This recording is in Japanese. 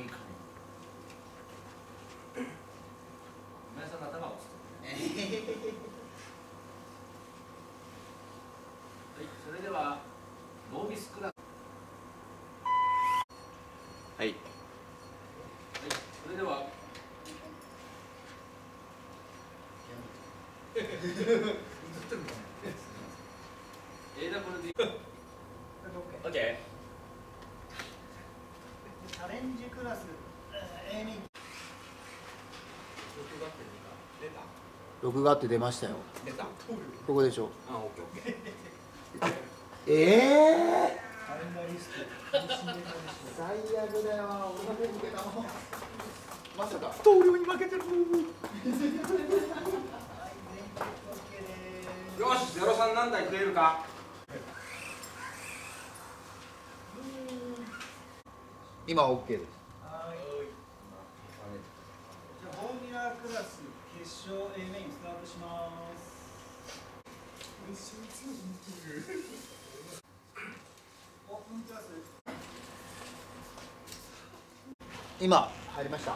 いいかも。さんの頭をはいそれではノービスクラスはい。はい。それでは AWD オッケチャレンジクラス、えー、エイミング録画って出ましたよ。出た。ここでしょ。あオッケーオッケー。ええ最悪だよ。まさか投了に負けてるよしゼロ三何台食えるか今 OK ですはいじゃあフォーミュラクラス決勝 A メインスタートします。オープンクラス今入りました。